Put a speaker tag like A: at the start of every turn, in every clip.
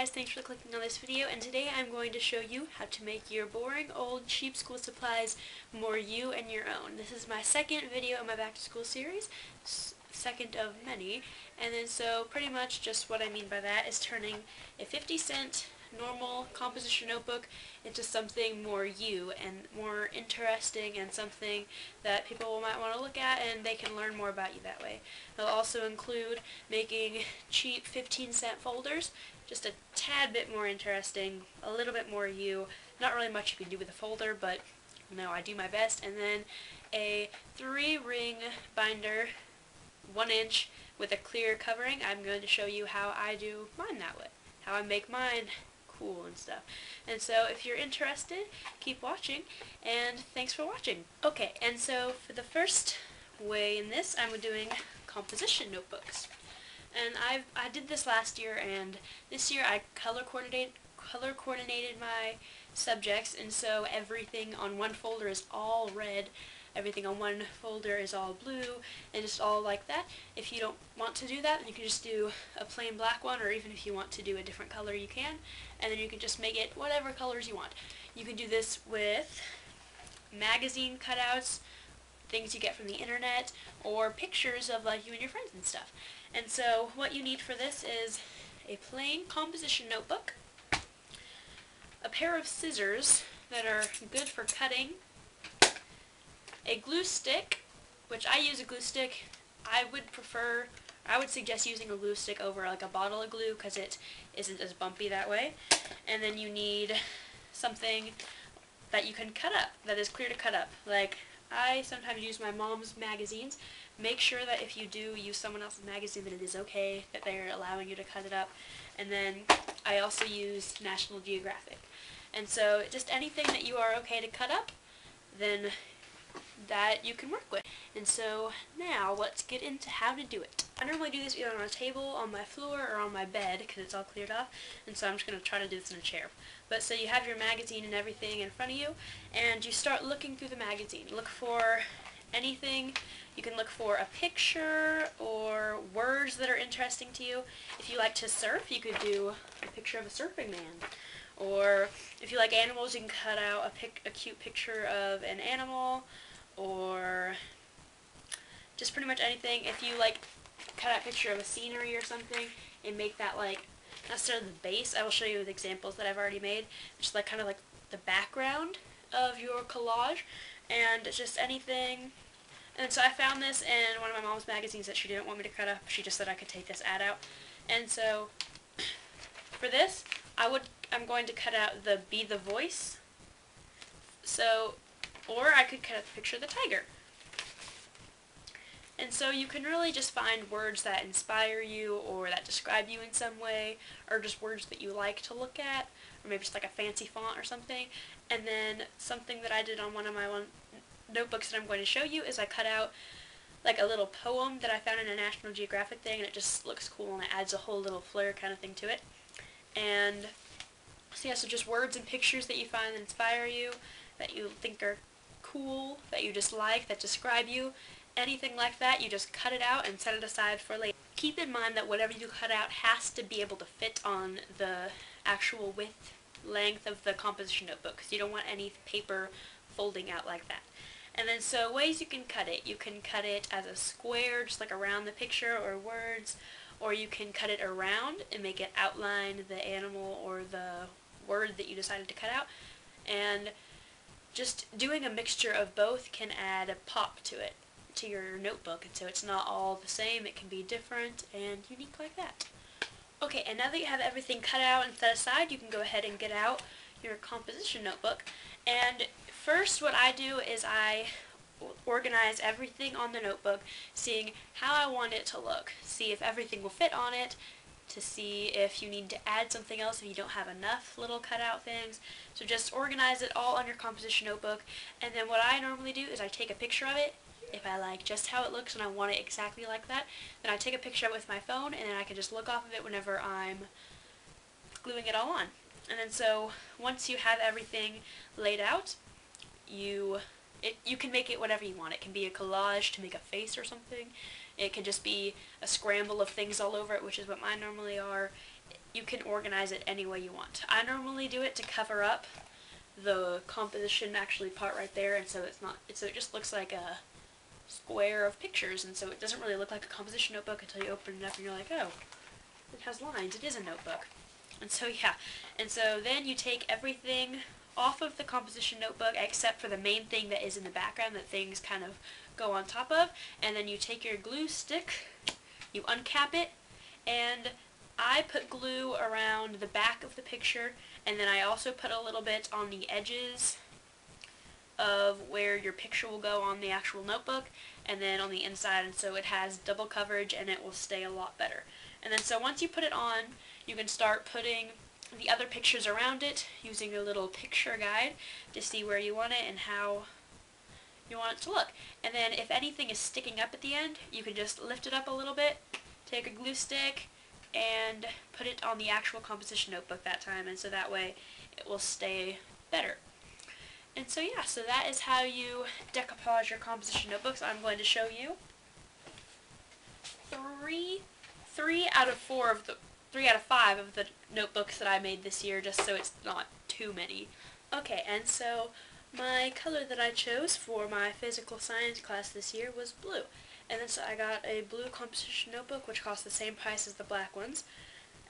A: guys, thanks for clicking on this video and today I'm going to show you how to make your boring old cheap school supplies more you and your own. This is my second video in my back to school series, second of many, and then so pretty much just what I mean by that is turning a 50 cent normal composition notebook into something more you and more interesting and something that people might want to look at and they can learn more about you that way. It'll also include making cheap 15 cent folders, just a tad bit more interesting, a little bit more you. Not really much you can do with a folder, but know, I do my best. And then a three ring binder, one inch with a clear covering. I'm going to show you how I do mine that way, how I make mine cool and stuff. And so if you're interested, keep watching, and thanks for watching. Okay, and so for the first way in this, I'm doing composition notebooks. And I I did this last year, and this year I color coordinated color coordinated my subjects, and so everything on one folder is all red, everything on one folder is all blue, and just all like that. If you don't want to do that, then you can just do a plain black one, or even if you want to do a different color, you can. And then you can just make it whatever colors you want. You can do this with magazine cutouts, things you get from the internet, or pictures of like you and your friends and stuff. And so what you need for this is a plain composition notebook, a pair of scissors that are good for cutting a glue stick, which I use a glue stick. I would prefer, I would suggest using a glue stick over like a bottle of glue because it isn't as bumpy that way. And then you need something that you can cut up, that is clear to cut up. Like I sometimes use my mom's magazines. Make sure that if you do use someone else's magazine that it is okay, that they're allowing you to cut it up. And then I also use National Geographic. And so just anything that you are okay to cut up, then that you can work with. And so now let's get into how to do it. I normally do this either on a table, on my floor, or on my bed because it's all cleared off. And so I'm just going to try to do this in a chair. But so you have your magazine and everything in front of you and you start looking through the magazine. Look for anything. You can look for a picture or words that are interesting to you. If you like to surf, you could do a picture of a surfing man. Or if you like animals, you can cut out a, pic a cute picture of an animal or just pretty much anything. If you like cut out a picture of a scenery or something and make that like of the base, I will show you with examples that I've already made, just like kind of like the background of your collage and just anything. And so I found this in one of my mom's magazines that she didn't want me to cut up. She just said I could take this ad out. And so for this, I would I'm going to cut out the be the voice. So or I could cut a picture of the tiger. And so you can really just find words that inspire you or that describe you in some way or just words that you like to look at or maybe just like a fancy font or something. And then something that I did on one of my one notebooks that I'm going to show you is I cut out like a little poem that I found in a National Geographic thing and it just looks cool and it adds a whole little flair kind of thing to it. And so yeah, so just words and pictures that you find that inspire you, that you think are cool, that you just like, that describe you, anything like that, you just cut it out and set it aside for later. Keep in mind that whatever you cut out has to be able to fit on the actual width, length of the composition notebook because you don't want any paper folding out like that. And then so ways you can cut it. You can cut it as a square, just like around the picture or words, or you can cut it around and make it outline the animal or the word that you decided to cut out. And just doing a mixture of both can add a pop to it, to your notebook, and so it's not all the same, it can be different and unique like that. Okay, and now that you have everything cut out and set aside, you can go ahead and get out your composition notebook. And first what I do is I organize everything on the notebook, seeing how I want it to look, see if everything will fit on it, to see if you need to add something else if you don't have enough little cutout things. So just organize it all on your composition notebook. And then what I normally do is I take a picture of it. If I like just how it looks and I want it exactly like that, then I take a picture of it with my phone and then I can just look off of it whenever I'm gluing it all on. And then so once you have everything laid out, you it, you can make it whatever you want. It can be a collage to make a face or something. It can just be a scramble of things all over it, which is what mine normally are. you can organize it any way you want. I normally do it to cover up the composition actually part right there and so it's not so it just looks like a square of pictures and so it doesn't really look like a composition notebook until you open it up and you're like oh it has lines it is a notebook and so yeah and so then you take everything off of the composition notebook except for the main thing that is in the background that things kind of go on top of. And then you take your glue stick you uncap it and I put glue around the back of the picture. And then I also put a little bit on the edges of where your picture will go on the actual notebook and then on the inside. And so it has double coverage and it will stay a lot better. And then so once you put it on you can start putting the other pictures around it using a little picture guide to see where you want it and how you want it to look. And then if anything is sticking up at the end, you can just lift it up a little bit, take a glue stick, and put it on the actual composition notebook that time and so that way it will stay better. And so yeah, so that is how you decoupage your composition notebooks. I'm going to show you three, three out of four of the, three out of five of the notebooks that I made this year just so it's not too many. Okay, and so my color that I chose for my physical science class this year was blue. And then so I got a blue composition notebook, which cost the same price as the black ones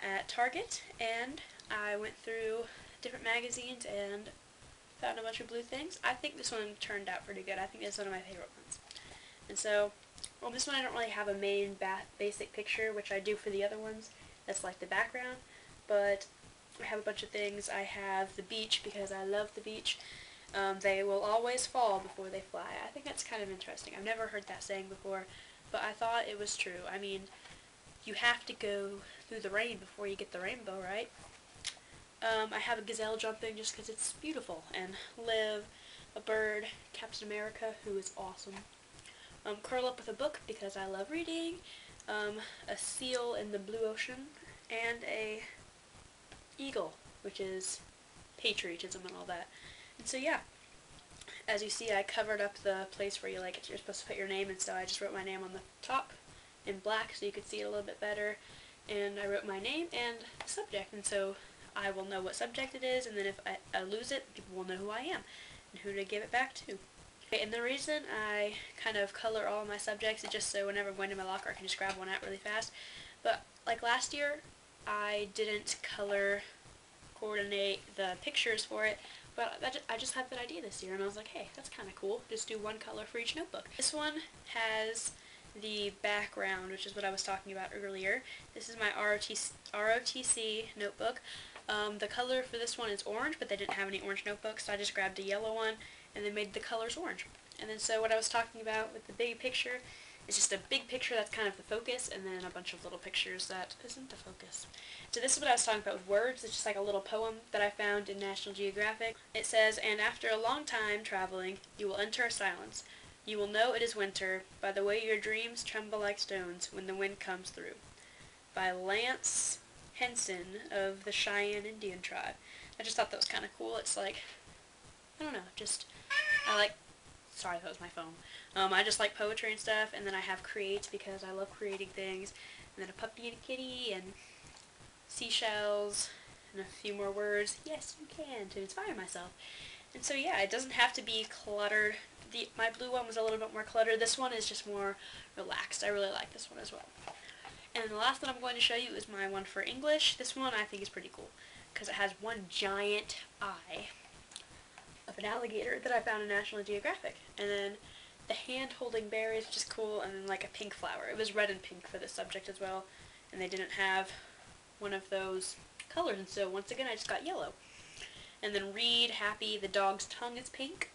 A: at Target. And I went through different magazines and found a bunch of blue things. I think this one turned out pretty good. I think it's one of my favorite ones. And so, well, this one I don't really have a main basic picture, which I do for the other ones. That's like the background. But I have a bunch of things. I have the beach because I love the beach. Um, they will always fall before they fly. I think that's kind of interesting. I've never heard that saying before, but I thought it was true. I mean, you have to go through the rain before you get the rainbow, right? Um, I have a gazelle jumping just because it's beautiful, and live a bird, Captain America, who is awesome. Um, curl up with a book because I love reading, um, a seal in the blue ocean, and a eagle, which is patriotism and all that. And so yeah, as you see I covered up the place where you like it, you're supposed to put your name and so I just wrote my name on the top in black so you could see it a little bit better and I wrote my name and the subject and so I will know what subject it is and then if I, I lose it people will know who I am and who to give it back to. Okay, and the reason I kind of color all my subjects is just so whenever I'm going to my locker I can just grab one out really fast. But like last year I didn't color coordinate the pictures for it but I just had that idea this year, and I was like, hey, that's kind of cool. Just do one color for each notebook. This one has the background, which is what I was talking about earlier. This is my ROTC, ROTC notebook. Um, the color for this one is orange, but they didn't have any orange notebooks, so I just grabbed a yellow one and then made the colors orange. And then so what I was talking about with the big picture it's just a big picture that's kind of the focus, and then a bunch of little pictures that isn't the focus. So this is what I was talking about with words. It's just like a little poem that I found in National Geographic. It says, And after a long time traveling, you will enter a silence. You will know it is winter by the way your dreams tremble like stones when the wind comes through. By Lance Henson of the Cheyenne Indian tribe. I just thought that was kind of cool. It's like, I don't know, just, I like sorry that was my phone. Um, I just like poetry and stuff, and then I have create because I love creating things, and then a puppy and a kitty, and seashells, and a few more words. Yes, you can, to inspire myself. And so yeah, it doesn't have to be cluttered. The My blue one was a little bit more cluttered. This one is just more relaxed. I really like this one as well. And the last one I'm going to show you is my one for English. This one I think is pretty cool because it has one giant eye of an alligator that I found in National Geographic. And then the hand holding berries, which is cool, and then like a pink flower. It was red and pink for the subject as well, and they didn't have one of those colors, and so once again I just got yellow. And then read, happy, the dog's tongue is pink,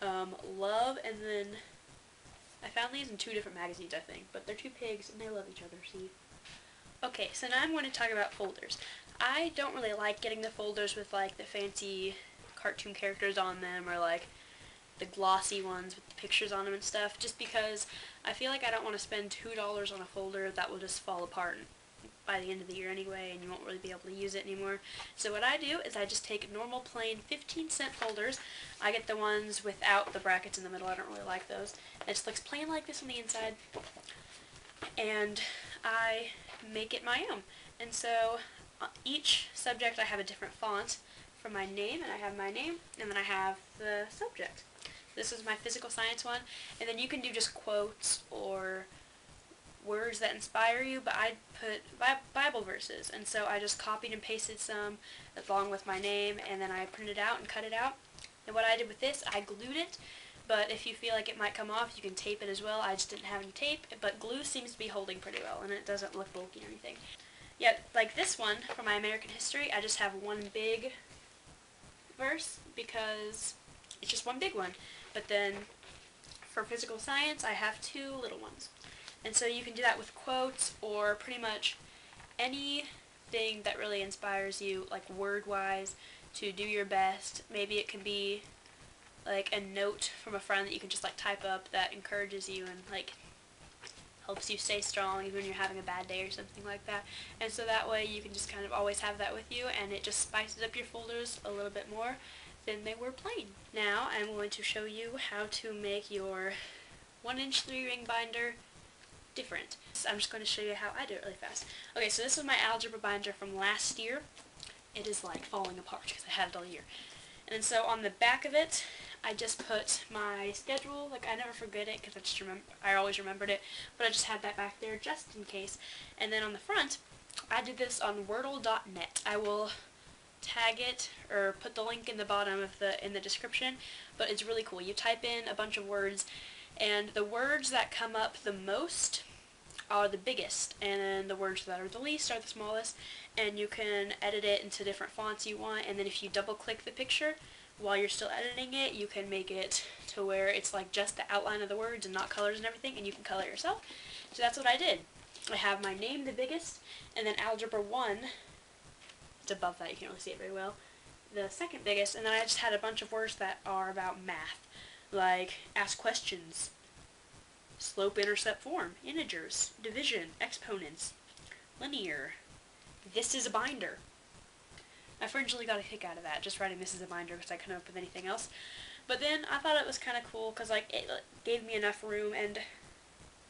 A: um, love, and then I found these in two different magazines, I think, but they're two pigs, and they love each other, see? Okay, so now I'm going to talk about folders. I don't really like getting the folders with, like, the fancy cartoon characters on them or like the glossy ones with the pictures on them and stuff just because I feel like I don't want to spend $2 on a folder that will just fall apart by the end of the year anyway and you won't really be able to use it anymore. So what I do is I just take normal plain 15 cent folders. I get the ones without the brackets in the middle. I don't really like those. It just looks plain like this on the inside. And I make it my own. And so uh, each subject I have a different font for my name, and I have my name, and then I have the subject. This is my physical science one, and then you can do just quotes or words that inspire you, but I put Bible verses, and so I just copied and pasted some along with my name, and then I printed out and cut it out. And what I did with this, I glued it, but if you feel like it might come off, you can tape it as well. I just didn't have any tape, but glue seems to be holding pretty well, and it doesn't look bulky or anything. Yeah, like this one, for my American history, I just have one big verse, because it's just one big one. But then, for physical science, I have two little ones. And so you can do that with quotes, or pretty much anything that really inspires you, like word-wise, to do your best. Maybe it can be like a note from a friend that you can just like type up that encourages you and like helps you stay strong even when you're having a bad day or something like that. And so that way you can just kind of always have that with you and it just spices up your folders a little bit more than they were plain. Now I'm going to show you how to make your 1 inch 3 ring binder different. So I'm just going to show you how I do it really fast. Okay, so this is my algebra binder from last year. It is like falling apart because I had it all year. And so on the back of it, I just put my schedule, like I never forget it because I just remember, I always remembered it, but I just had that back there just in case. And then on the front, I did this on Wordle.net. I will tag it or put the link in the bottom of the in the description, but it's really cool. You type in a bunch of words, and the words that come up the most are the biggest, and then the words that are the least are the smallest, and you can edit it into different fonts you want, and then if you double click the picture, while you're still editing it, you can make it to where it's like just the outline of the words and not colors and everything, and you can color it yourself. So that's what I did. I have my name, the biggest, and then Algebra 1, it's above that, you can't really see it very well, the second biggest, and then I just had a bunch of words that are about math, like ask questions, slope-intercept form, integers, division, exponents, linear, this is a binder, I originally got a kick out of that, just writing this as a binder because I couldn't up with anything else. But then I thought it was kind of cool because like it gave me enough room and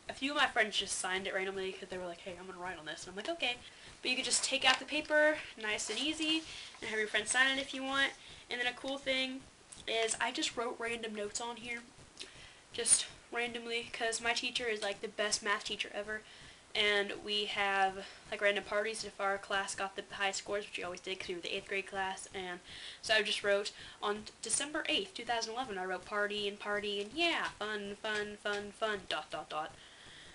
A: a few of my friends just signed it randomly because they were like, hey, I'm going to write on this. And I'm like, okay. But you could just take out the paper, nice and easy, and have your friends sign it if you want. And then a cool thing is I just wrote random notes on here. Just randomly because my teacher is like the best math teacher ever and we have like random parties. If our class got the highest scores, which we always did because we were the 8th grade class, and so I just wrote, on December 8th, 2011, I wrote party and party and yeah, fun, fun, fun, fun, dot, dot, dot.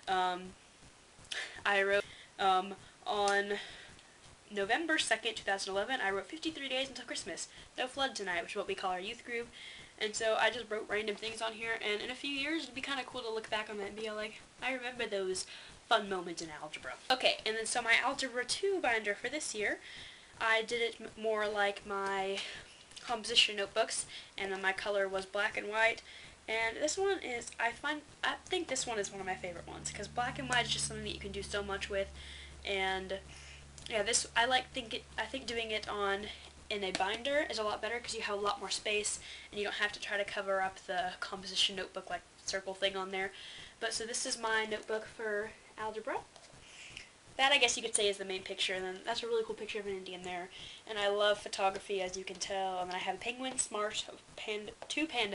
A: Um, I wrote, um, on November 2nd, 2011, I wrote 53 days until Christmas, no flood tonight, which is what we call our youth group, and so I just wrote random things on here, and in a few years, it'd be kind of cool to look back on that and be like, I remember those fun moment in algebra. Okay, and then so my Algebra 2 binder for this year, I did it more like my composition notebooks, and then my color was black and white. And this one is, I find, I think this one is one of my favorite ones, because black and white is just something that you can do so much with, and yeah, this, I like, think it, I think doing it on in a binder is a lot better because you have a lot more space and you don't have to try to cover up the composition notebook like circle thing on there. But so this is my notebook for algebra. That, I guess you could say, is the main picture, and then that's a really cool picture of an Indian there. And I love photography, as you can tell, and then I have a penguin, smart, panda, two pandas,